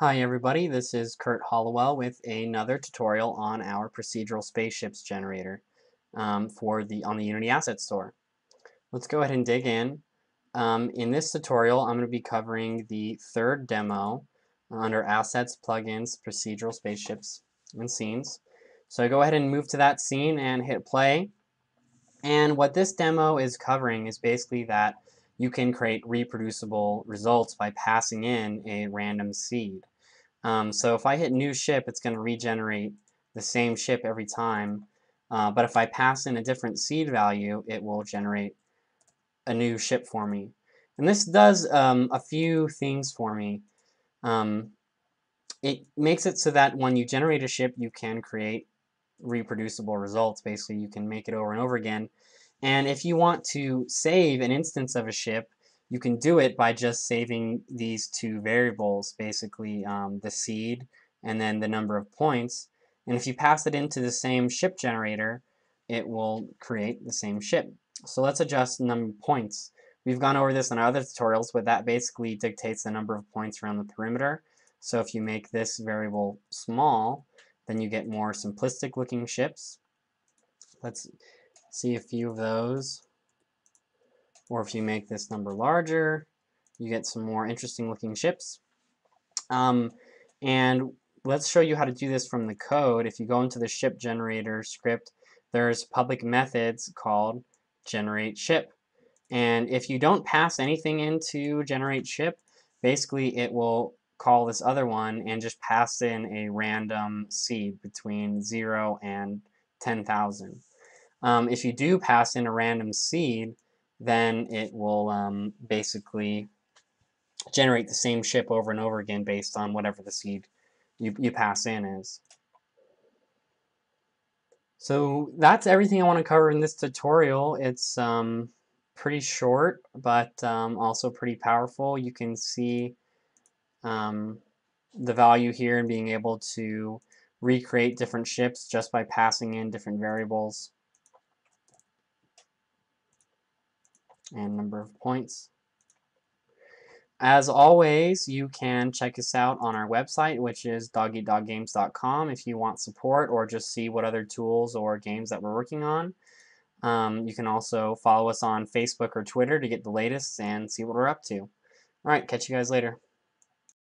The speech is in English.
Hi everybody, this is Kurt Hollowell with another tutorial on our procedural spaceships generator um, for the on the Unity Asset Store. Let's go ahead and dig in. Um, in this tutorial, I'm going to be covering the third demo under Assets, Plugins, Procedural Spaceships, and Scenes. So go ahead and move to that scene and hit play. And what this demo is covering is basically that you can create reproducible results by passing in a random seed. Um, so if I hit new ship, it's going to regenerate the same ship every time. Uh, but if I pass in a different seed value, it will generate a new ship for me. And this does um, a few things for me. Um, it makes it so that when you generate a ship, you can create reproducible results. Basically, you can make it over and over again. And if you want to save an instance of a ship, you can do it by just saving these two variables, basically um, the seed and then the number of points. And if you pass it into the same ship generator, it will create the same ship. So let's adjust the number of points. We've gone over this in our other tutorials, but that basically dictates the number of points around the perimeter. So if you make this variable small, then you get more simplistic looking ships. Let's see a few of those. Or if you make this number larger, you get some more interesting looking ships. Um, and let's show you how to do this from the code. If you go into the ship generator script, there's public methods called generate ship. And if you don't pass anything into generate ship, basically it will call this other one and just pass in a random seed between 0 and 10,000. Um, if you do pass in a random seed, then it will um, basically generate the same ship over and over again based on whatever the seed you, you pass in is. So that's everything I want to cover in this tutorial. It's um, pretty short, but um, also pretty powerful. You can see um, the value here in being able to recreate different ships just by passing in different variables. And number of points. As always, you can check us out on our website, which is dogeatdoggames.com if you want support or just see what other tools or games that we're working on. Um, you can also follow us on Facebook or Twitter to get the latest and see what we're up to. All right, catch you guys later.